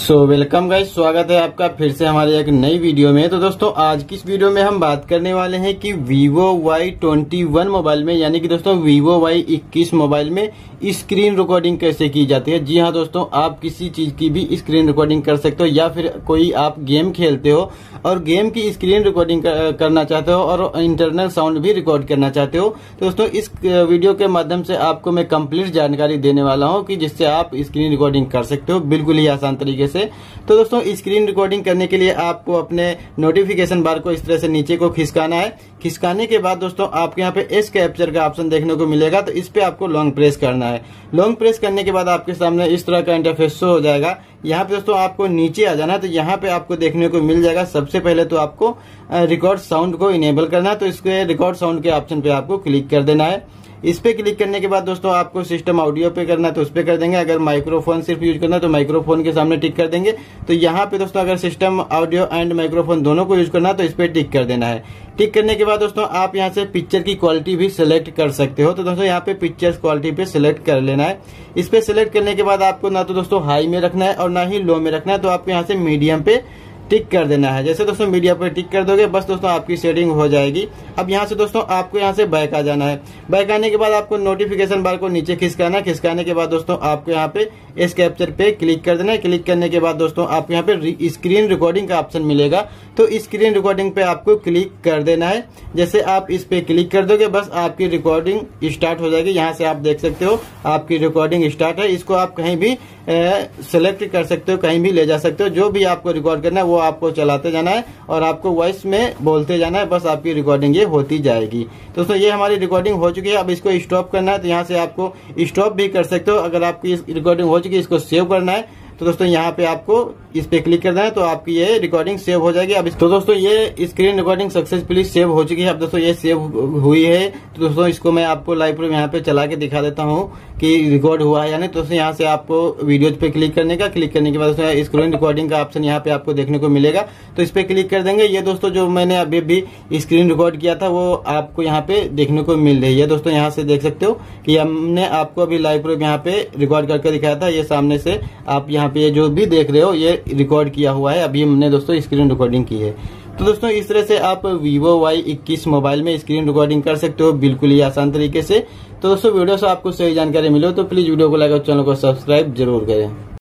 So welcome guys, स्वागत है आपका फिर से हमारे एक नई वीडियो में। तो दोस्तों, आज की इस वीडियो में हम बात करने वाले हैं कि Vivo Y21 मोबाइल में, यानी कि दोस्तों Vivo Y21 मोबाइल में स्क्रीन रिकॉर्डिंग कैसे की जाती है? जी हाँ दोस्तों, आप किसी चीज़ की भी स्क्रीन रिकॉर्डिंग कर सकते हो या फिर कोई आप गेम खेलते हो और गेम की स्क्रीन रिकॉर्डिंग करना चाहते हो और इंटरनल साउंड भी रिकॉर्ड करना चाहते हो। तो दोस्तों, इस वीडियो के माध्यम से आपको मैं कंप्लीट जानकारी देने वाला हूँ कि जिससे आप स्क्रीन रिकॉर्डिंग कर सकते हो बिल्कुल ही आसान तरीके से। तो दोस्तों स्क्रीन रिकॉर्डिंग करने के लिए आपको अपने नोटिफिकेशन बार को इस तरह से नीचे को खिसकाना है। खिसकाने के बाद दोस्तों, आपके यहाँ पे एस कैप्चर का ऑप्शन देखने को मिलेगा तो इस पे आपको लॉन्ग प्रेस करना है। लॉन्ग प्रेस करने के बाद आपके सामने इस तरह का इंटरफेस शो हो जाएगा। यहाँ पे दोस्तों, आपको नीचे आ जाना है तो यहाँ पे आपको देखने को मिल जाएगा। सबसे पहले तो आपको रिकॉर्ड साउंड को इनेबल करना है तो इसके रिकॉर्ड साउंड के ऑप्शन पे आपको क्लिक कर देना है। इस पे क्लिक करने के बाद दोस्तों आपको सिस्टम ऑडियो पे करना है तो उस पे कर देंगे। अगर माइक्रोफोन सिर्फ़ यूज़ करना है तो माइक्रोफोन के सामने टिक कर देंगे। तो यहाँ पे दोस्तों अगर सिस्टम ऑडियो एंड माइक्रोफोन दोनों को यूज़ करना है तो इस पे टिक कर देना है। टिक करने के बाद दोस्तों आप यहाँ से पिक्चर की क्वालिटी भी सिलेक्ट कर सकते हो। तो दोस्तों यहाँ पे पिक्चर क्वालिटी पे सिलेक्ट कर लेना है। इस पे सिलेक्ट करने के बाद आपको ना तो दोस्तों हाई में रखना है और ना ही लो में रखना है। तो आपको यहाँ से मीडियम पे टिक कर देना है। जैसे दोस्तों मीडिया पर टिक कर दोगे, बस दोस्तों आपकी सेटिंग हो जाएगी। अब यहाँ से दोस्तों आपको यहाँ से बैक आ जाना है। बैक आने के बाद आपको नोटिफिकेशन बार को नीचे खिसकाना खिसकाने के बाद दोस्तों आपको यहाँ पे इस कैप्चर पे क्लिक कर देना है। क्लिक करने के बाद दोस्तों आपको यहाँ पे स्क्रीन रिकॉर्डिंग का ऑप्शन मिलेगा। तो स्क्रीन रिकॉर्डिंग पे आपको क्लिक कर देना है। जैसे आप इस पे क्लिक कर दोगे, बस आपकी रिकॉर्डिंग स्टार्ट हो जाएगी। यहाँ से आप देख सकते हो, आपकी रिकॉर्डिंग स्टार्ट है। इसको आप कहीं भी सेलेक्ट कर सकते हो, कहीं भी ले जा सकते हो, जो भी आपको रिकॉर्ड करना है, वो आपको चलाते जाना है और आपको वॉइस में बोलते जाना है, बस आपकी रिकॉर्डिंग ये होती जाएगी। दोस्तों ये हमारी रिकॉर्डिंग हो चुकी है, अब इसको स्टॉप करना है तो यहाँ से आपको स्टॉप भी कर सकते हो, अगर आपकी रिकॉर्डिंग हो चुकी है, इसको सेव करना है तो दोस्तों, यहाँ पे आपको इस पे क्लिक करना है तो आपकी ये रिकॉर्डिंग सेव हो जाएगी। अब तो दोस्तों, ये स्क्रीन रिकॉर्डिंग सक्सेसफुली सेव हो चुकी है। अब दोस्तों, ये सेव हुई है। तो दोस्तों, इसको मैं आपको लाइव प्रूफ यहाँ पे चला के दिखा देता हूँ कि रिकॉर्ड हुआ है यानी तो दोस्तों, यहाँ से आपको वीडियोज़ पे क्लिक करने का क्लिक करने के बाद दोस्तों स्क्रीन रिकॉर्डिंग का ऑप्शन यहाँ पे आपको देखने को मिलेगा। तो इस पे क्लिक कर देंगे। ये दोस्तों, जो मैंने अभी भी स्क्रीन रिकॉर्ड किया था, वो आपको यहाँ पे देखने को मिल रही है। दोस्तों, यहाँ से देख सकते हो कि हमने आपको अभी लाइव प्रूफ यहाँ पे रिकॉर्ड करके दिखाया था। ये सामने से आप यहाँ पे जो भी देख रहे हो, ये रिकॉर्ड किया हुआ है। अभी हमने दोस्तों स्क्रीन रिकॉर्डिंग की है। तो दोस्तों, इस तरह से आप Vivo Y21 मोबाइल में स्क्रीन रिकॉर्डिंग कर सकते हो बिल्कुल ही आसान तरीके से। तो दोस्तों, वीडियो से आपको सही जानकारी मिले तो प्लीज़ वीडियो को लाइक और चैनल को सब्सक्राइब ज़रूर करें।